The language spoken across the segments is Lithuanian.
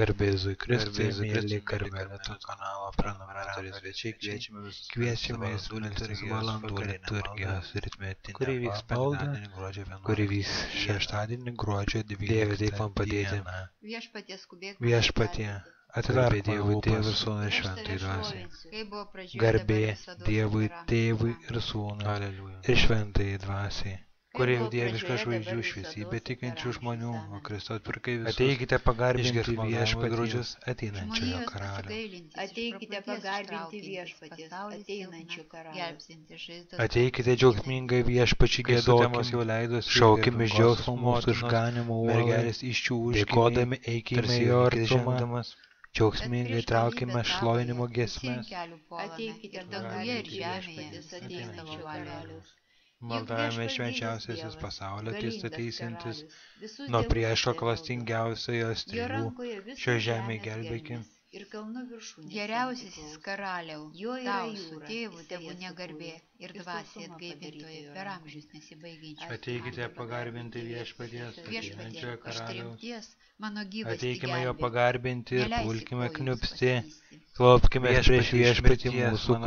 Garbėzui Kristui, mėly Karmeleto kanalo prenumeratoriai svečiai, kviečiame visus Kviečiame į liturgijos valandų liturgijos ritmetinę kuri vyks maldą, penktadienį gruodžio 11 kuri vyks šeštadienį gruodžio 12 Dieve, taip man padėti. dieną. Viešpatie skubėk. Viešpatie, atverk Garbė Dievui Tėvui Tėvui, Sūnui Šventai Dvasiai. Garbė Dievui ir. Tėvui ir Sūnui ir Šventai Dvasiai. Kurie buvo dieviška žvaigždžių šviesybė tikinčių žmonių, o Amen. Kristus atpirkai visus. Ateikite pagarbinti viešpaties žodžius. ateinančiojo iš Ateikite pagarbinti ištraukiantis, viešpaties, pasaulį ateinančio silpną, karaliaus. gelbstintis žaizdas Ateikite džiaugsmingai viešpačiai gėdokim, jau leidosi, šaukim ir iš džiaugsmo mūsų išganimo mergelės iščių dėkodami eikime tarsi į jo artumą, džiaugsmingai traukime šlovinimo gesmes. Ateikite danguje ir žemėje, ateis tavo ateinančio Juk švenčiausiasis pasaulio karalius, visų nuo priešo klastingiausiojo visos šio žemė žemės gelbėki. gelmės Ir kalnų viršūnė. Geriausiasis karaliau, Jo yra tau su tėvu ją negarbė ir dvasiai jo per amžius nesibaigiančią. Ateikite pagarbinti viešpaties, aš karaliaus. trimties, mano gyvas Ateikime jo pagarbinti ir pulkime kniupsti. Klopkime prieš viešpatį mūsų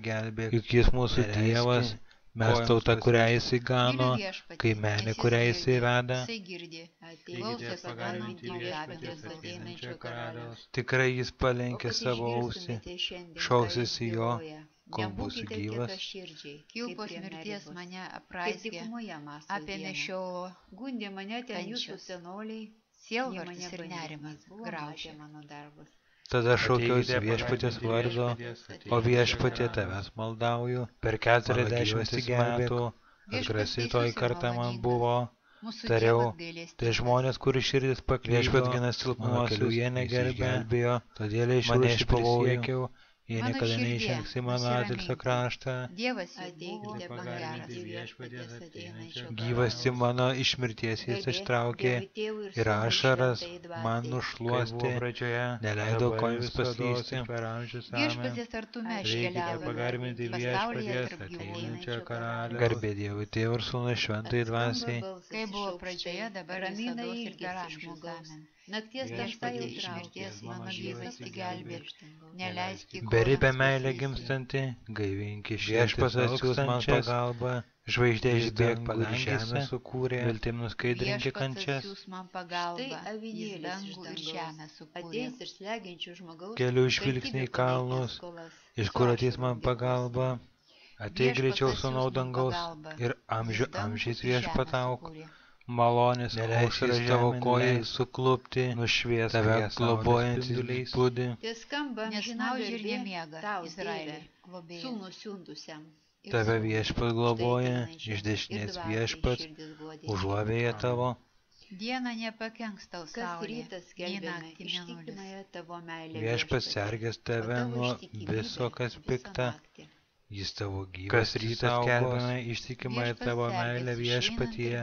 įgelbėk. juk jis mūsų Dievas, mes tauta, kurią jisai gano, kaimenė, kurią jisai veda. Tikrai jis palenkė savo ausį, jis į jo, kol būsiu gyvas. Kilpos prie mirties mane apie dieną. nešiau Gundė mane ten jūsų senoliai, sielvartis ir nerimas graužė. mano darbus. Tada šaukiausi viešpatės vardo, o viešpatė tavęs maldauju, per gyvastis 40 gelbėk. metų, ir karta man buvo, tariau, tai žmonės, kurių širdis paklydo, Viešpats gina mano silpnuosius, jie negerbė, todėl iš mane išpavojau, jie niekada neišvengs į mano atilsio kraštą. Dievas Ateikite geras. viešpaties ateinančio Gyvasti mano iš mirties jis ištraukė ir ašaras man nušluosti, neleido visados paslysti. Viešpatės artume keliauju. pagarbinti gyvūnų. ateinančiojo karaliaus. Garbė Dievui Tėvui ir Sūnui Šventai Dvasiai. Kai buvo pradžioje, dabar visados ir ilgis per iš. Nakties tamsa jau iš traukė, mirties mano gyvas įgelbėk. Neleisk į Beribę kojoms meilę paslysti. gimstanti, gaivinki Viešpats viešpas atsiūs man pagalbą, žvaigždė iš išbėg padangėse, sukūrė, viltim nuskaidrinki Viešpats kančias. Štai avinėlis iš dangų ir žemę sukūrė. Ateis ir slegiančių žmogaus. kelių žvilgsniai į kalnus, iš kur ateis man pagalba, ateik greičiau sūnau dangaus ir amžių amžiais viešpatauk, malonės aušra tavo kojai suklupti, Nušvies tave globojantis spinduliais. būdi. Tai skamba garbė nemiega tau, Izraelį. Sūnų siuntusiam. Tave viešpat globoja, iš dešinės guodė. užuovėja tavo, Dieną nepakenks tau saulė, rytas nei naktį mėnulis. viešpatie. sergės tave nuo viso, kas pikta, naktį. Jis tavo gyvas Kas rytą ištikimą Viešpats tavo meilę viešpatyje,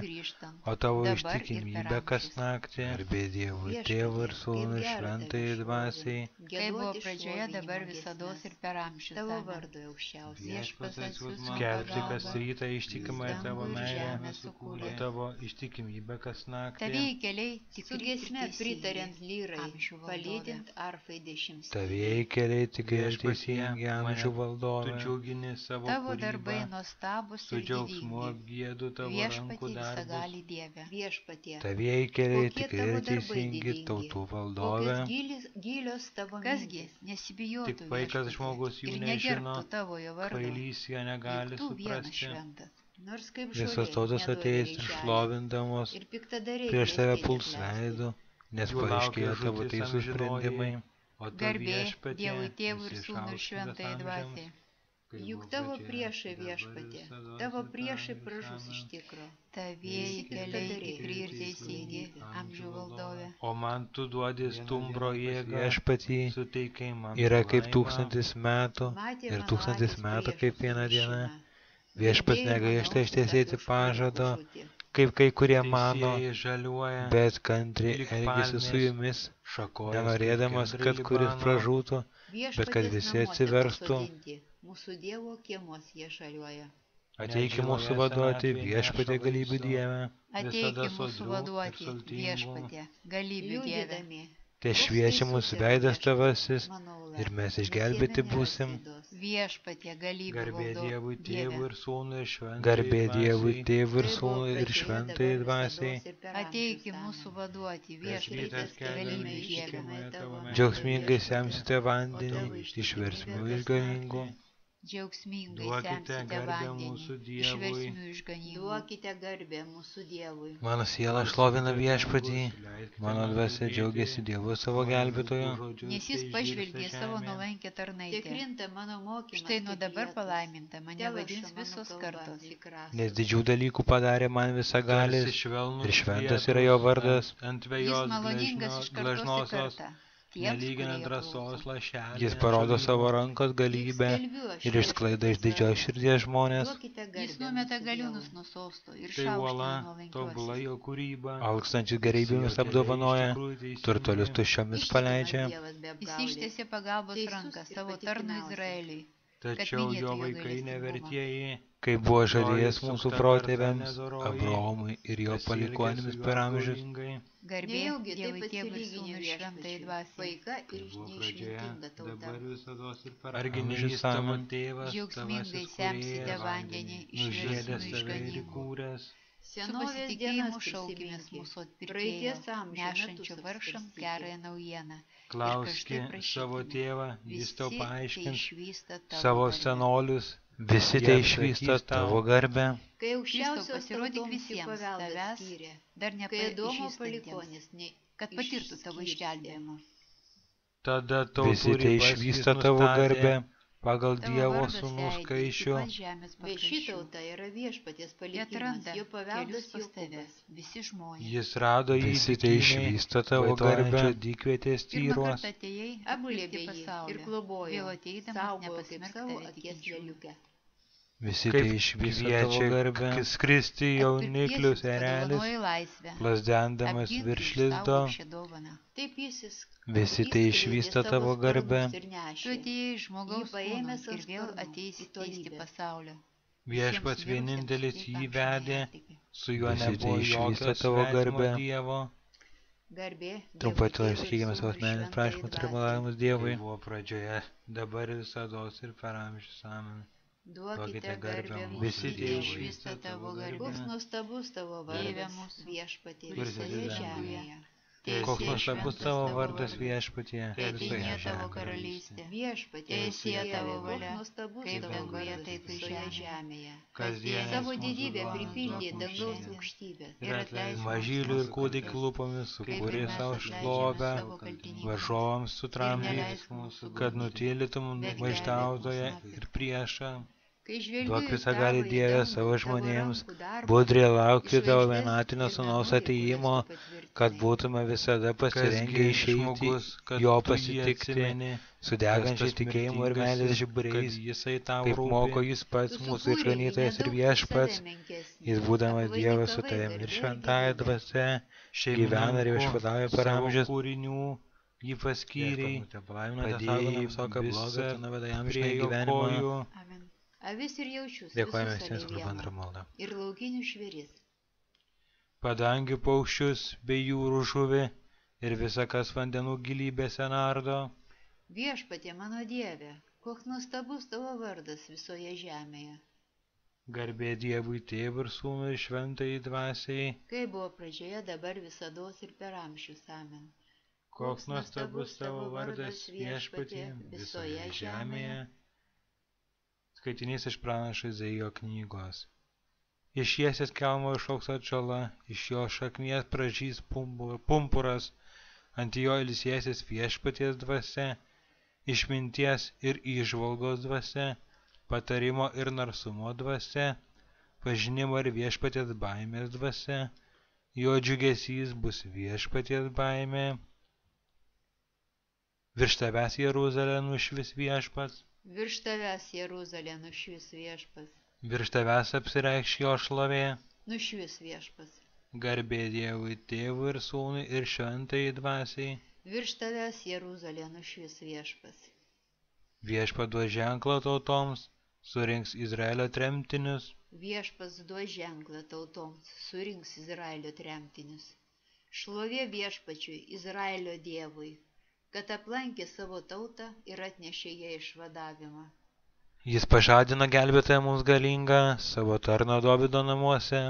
o tavo ištikimybė kas naktį, garbė Dievui, Tėvui ir kaip Sūnui šventai dvasiai, Kai Giedoti buvo pradžioje, dabar visados giesmes. ir per amžius. Tavo vardu aukščiausias. Skelbti kas rytą ištikimą Jis tavo meilę, o tavo ištikimybė kas naktį. Tavėjai keliai giesme teisingi. pritariant lyrai, amžių palydint arfai dešimt. tavėjai keliai tik teisingi amžių Tu džiugini savo Tavo darbai kūrybą, nuostabus su džiaugsmu apgėdu tavo darbus. visagali Dieve. Viešpatie. Tavėjai keliai Kokie tik tavo ir darbai teisingi tautų valdove. Gilis, gilios tavo Kasgi nesibijotų Tik vaikas žmogus jų nežino. Kvailys jo negali Juk tu vienas suprasti. šventas. Nors kaip žolė, tautos nedorėliai ateis ir šlovindamos Ir prieš tave puls veidu, nes paaiškėjo tavo teisų sprendimai. O tu Garbė viešpatie Dievui Tėvui ir Sūnui Šventai Dvasiai. Juk tavo priešai visados tavo priešai pražus iš tikro. Tavieji keliai tikri ir teisingi, amžių valdove. O man tu duodi stumbro jėgą, Viešpatį. suteikai man yra kaip tūkstantis metų ir tūkstantis metų kaip viena diena. Viešpats negaišta ausys pažado, kaip kai kurie mano, bet kantriai lyg elgesi su jumis, nenorėdamas, kad kuris pražūtų, Viešpaties kad visi atsiverstų. Mūsų Dievo kiemuos jie šaliuoja. ateiki mūsų vaduoti viešpatė galybių Dieve. Ateik į Visada mūsų vaduoti viešpatė, galybių. Liūdėdami, Te šviečia mūsų veidas tavasis ir mes išgelbėti būsim. Viešpatie galybė Garbė Dievui. Tėvui ir Sūnui ir Šventai. Garbė Dievui, Tėvui ir Sūnui ir Šventai dvasiai. Ateik į mūsų vaduoti, viešpatie rytas galybė keliame Dieve. Džiaugsmingai semsite vandenį iš versmių išganingų. Džiaugsmingai Duokite semsite garbę mūsų Dievui. Duokite garbę mūsų Dievui. Mano siela šlovina viešpatį, Mano dvasia džiaugiasi Dievu savo gelbėtoju. Nes jis pažvelgė į savo nuolankę tarnaitę. Štai nuo dabar palaiminta, mane vadins visos kartos. Nes didžių dalykų padarė man visagalis ir šventas yra jo vardas. Jis vėjos maloningas iš kartos į kartą. Nelyginant drąsos lašelį. Jis parodo savo rankos galybę ir išsklaido iš didžios širdies žmonės. Jis numeta galiūnus nuo sosto ir Tai uola, tobula jo kūryba. Alkstančius gerybėmis apdovanoja, turtolius tuščiomis paleidžia. Jis ištiesė pagalbos ranką savo tarnui. Izraeliui. Tačiau jo vaikai nevertieji. Kai buvo žadėjęs mūsų protėviams, Abraomui ir jo juo per amžius. apgaulingai. Garbė Nejaugi Dievui tėvui sūnui šventai dvasiai. Paika ir Kaip ir per Argi ne amžius jis tavo amen? tėvas, Džiaugsmingai semsite vandenį iš nužėdęs tave ir. Su Senovės dienas šaukimės mūsų atpirkėjo, nešančio apsvarstykit. gerąją naujieną. Klauski savo tėvą, jis tau tai paaiškins. Savo senolius, visi tai išvysta tavo garbę. Kai aukščiausios pasirodyk visiems tavęs, dar nepažįstantiems, kad patirtų tavo išskirstė. išgelbėjimą. Tada Visi tai išvysta tavo garbę pagal Dievo iki skaičių. Bet ši tauta yra viešpaties palikimas, jo paveldas pas Jokūbas. visi žmonės. Jis rado jį Visi tai išvysta tavo garbę. Dykvietės tyruos. atėjai Apglėbė jį ir globojo, Vėl ateidamas saugojo kaip nepasmerk savo tave akies tikinčiųjų. Visi Kaip tai išvysta tavo garbę. skristi jauniklius erelis, Apgink virš lizdo. Visi tai išvysta tavo garbę. Tu atėjai žmogaus paėmęs ir vėl ateisi teisti pasaulio. Viešpats vienintelis jį vedė, su juo tai nebuvo išvysta jokio tavo garbę. Dievo. Garbė. Trumpai Tėvui, sakykime savo Šventajai prašymus ir reikalavimus Tai Dievui. buvo pradžioje, dabar visados ir per amžius amen. Duokite garbę Visi išvysta tavo garbę. Koks nuostabus tavo vardas kuris visoje žemėje. Koks nuostabus tavo vardas viešpatie visoje tavo žemėje. karalystė. Viešpatie Dieve, tavo valia, kaip danguje, taip ir visoje žemėje. Kasdien Savo didybę pripildė dangaus mums aukštybės. Ir atleisk Mažylių ir kaip ir sukūrė savo šlovę, varžovams sutramdė, kad nutylytum maištautoje ir priešą. Duok tavo Dieve įdangų, savo žmonėms, Budriai laukti į tavo vienatinio mėnulį, ateimo, kad būtume visada pasirengę išeiti jo pasitikti atsimeni, su kas degančiais tas tikėjimo ir meilės tau kaip moko jis pats mūsų išganytojas ir viešpats, jis būdamas Dievas su tavimi ir šventąją dvasia, gyvena ir viešpatauja per amžius. kūrinių jį paskyrei, Padėjai visoką blogą, visą tu nuveda jam prie žinai jo gyvenimą. Avis ir jaučius. Dėkojame visiems už bendrą maldą. Ir laukinių žvėris. padangių paukščius bei jūrų žuvį ir visa kas vandenų gilybėse nardo. Viešpatie mano Dieve, koks nuostabus tavo vardas visoje žemėje. Garbė Dievui tėvui ir sūnui ir šventai dvasiai. Kai buvo pradžioje, dabar visados ir per amžius. Amen. Koks nuostabus tavo vardas viešpatie visoje žemėje. Skaitinys iš pranašo Izaijo knygos. Iš jiesės kelmo išauks atžala, iš jo šaknies pražys pumpu- pumpuras, ant jo ilsėsis viešpaties dvasia, išminties ir įžvalgos dvasia, patarimo ir narsumo dvasia, pažinimo ir viešpaties baimės dvasia, jo džiugesys bus viešpaties baimė. Virš tavęs Jeruzalė nušvis viešpats, Virš tavęs Jeruzalė nušvis viešpas. virš tavęs apsireikš jo šlovė, Nušvis viešpas. garbė Dievui tėvui ir sūnui ir šventai dvasiai, Virš tavęs Jeruzalė nušvis viešpas. viešpat duos ženklą tautoms, surinks Izraelio tremtinius, Viešpas duos ženklą tautoms, surinks Izraelio tremtinius. Šlovė viešpačiui Izraelio dievui, kad aplankė savo tautą ir atnešė ją išvadavimą. Jis pažadino gelbėtoją mums galingą savo tarno Dovido namuose.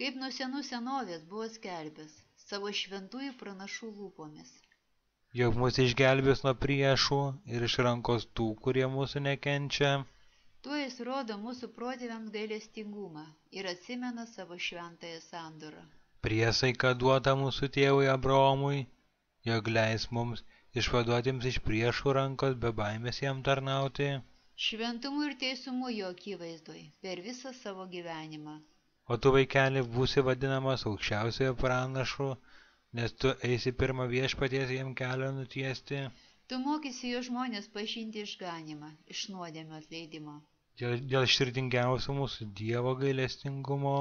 Kaip nuo senų senovės buvo skelbęs savo šventųjų pranašų lūpomis. Jog mus išgelbės nuo priešų ir iš rankos tų, kurie mūsų nekenčia. Tuo jis rodo mūsų protėviams gailestingumą ir atsimena savo šventąją sandorą. Priesaika duota mūsų tėvui Abraomui, jog leis mums išvaduotiems iš priešų rankos be baimės jam tarnauti. Šventumu ir teisumu jo akivaizdoj per visą savo gyvenimą. O tu vaikeli būsi vadinamas aukščiausiojo pranašu, nes tu eisi pirmą viešpaties jam kelio nutiesti. Tu mokysi jo žmonės pažinti išganimą, iš nuodėmio atleidimo. Dėl, dėl širdingiausio mūsų Dievo gailestingumo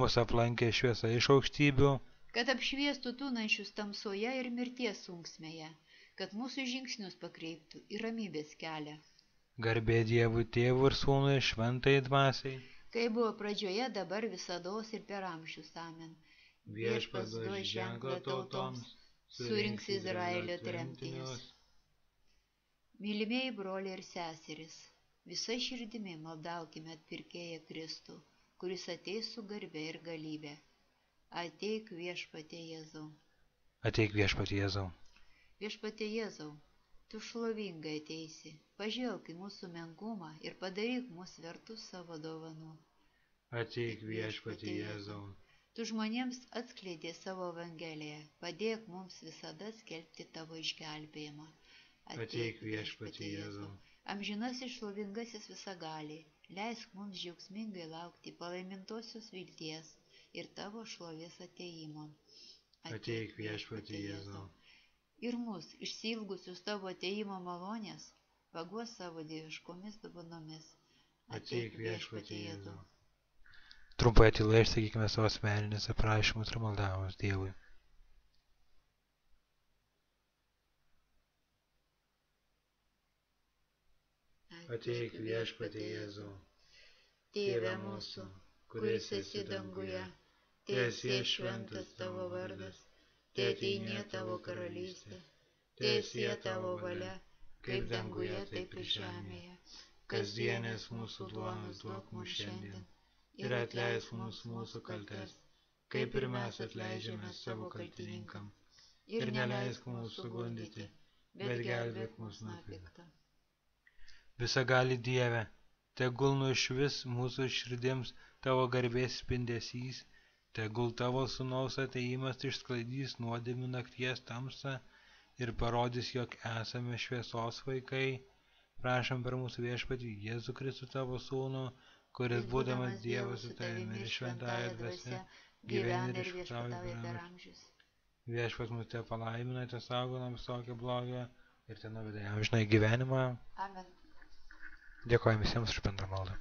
mūsų aplankė šviesa iš aukštybių. kad apšviestų tūnančius tamsoje ir mirties sunksmėje, kad mūsų žingsnius pakreiptų į ramybės kelią. Garbė Dievui tėvui ir sūnui šventai dvasiai. Kai buvo pradžioje, dabar visados ir per amžius amen. Viešpats duos ženklą tautoms, surinks Izraelio tremtinius. Mylimieji broliai ir seseris, visa širdimi maldaukime atpirkėję Kristų, kuris ateis su garbė ir galybė. Ateik viešpatė Jėzau. Ateik viešpatie Jėzau. Viešpatė Jėzau, tu šlovingai ateisi, pažvelk į mūsų menkumą ir padaryk mus vertus savo dovanų. Ateik viešpatie Jėzau. Tu žmonėms atskleidė savo Evangeliją, padėk mums visada skelbti tavo išgelbėjimą. Ateik viešpatie Jėzau. Amžinasis šlovingasis visagaliai, leisk mums džiaugsmingai laukti palaimintosios vilties ir tavo šlovės ateimo. Ateik viešpatie Jėzau. Ir mus, išsilgusius tavo ateimo malonės, paguos savo dieviškomis dovanomis. Ateik viešpatie Jėzau. Trumpai tyloje išsakykime savo asmeninius aprašymus ir maldavimus Dievui. Ateik viešpatie Jėzau. Tėve mūsų, kuris esi danguje, tiesie šventas tavo vardas, tėteinė tavo karalystė, tiesie tavo valia, kaip danguje, taip ir žemėje. Kasdienės mūsų duonos duok mums šiandien ir atleisk mums mūsų kaltes, kaip ir mes atleidžiame savo kaltininkam. Ir neleisk mūsų gundyti, bet gelbėk mus nuo pikto. Visa gali Dieve, tegul nušvis mūsų širdiems tavo garbės spindesys, tegul tavo sunaus ateimas išsklaidys nuodėmių nakties tamsą ir parodys, jog esame šviesos vaikai. Prašom per mūsų viešpatį Jėzų Kristų tavo sūnų, kuris būdamas Dievas su tavimi ir šventąją dvasia, gyvena ir viešpatauja per amžius. Viešpas mus te palaimina, te saugo nuo visokio blogio ir te nuvedė amžinai gyvenimą. Amen. Dėkojame visiems už bendrą maldą.